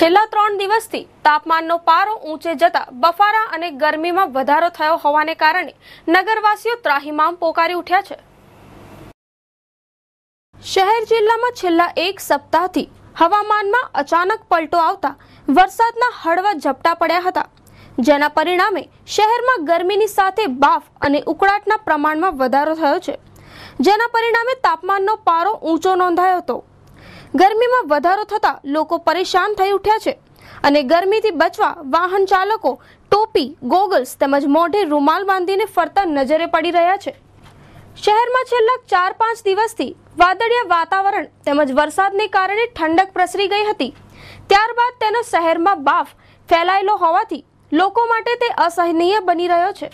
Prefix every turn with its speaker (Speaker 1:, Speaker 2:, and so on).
Speaker 1: છેલ્લા ત્રણ દિવસથી તાપમાનનો પારો ઊંચે જતા બફારા અને ગરમીમાં વધારો થયો હોવાને કારણે નગરવાસીઓ ત્રાહિમામ પોકારી ઉઠ્યા છે. શહેર જિલ્લામાં છેલ્લા એક સપ્તાહથી હવામાનમાં અચાનક પલટો આવતા વરસાદના હળવા ઝપટા પડ્યા હતા. જેના પરિણામે શહેરમાં ગરમીની સાથે બાફ અને ઉકળાટના પ્રમાણમાં વધારો થયો છે. જેના પરિણામે તાપમાનનો પારો ઊંચો નોંધાયો હતો. ગરમીમાં વધારો થતા લોકો પરેશાન થઈ ઉઠ્યા છે અને ગરમીથી બચવા વાહન ચાલકો ટોપી, ગોગલ્સ તેમજ મોઢે રૂમાલ બાંધીને ફરતા નજરે પડી રહ્યા છે. શહેરમાં છેલ્લા ચાર પાંચ દિવસથી વાદળિયા વાતાવરણ તેમજ વરસાદને કારણે ઠંડક પ્રસરી ગઈ હતી. ત્યારબાદ તેનો શહેરમાં બાફ ફેલાયેલો હોવાથી લોકો માટે તે અસહનીય બની રહ્યો છે.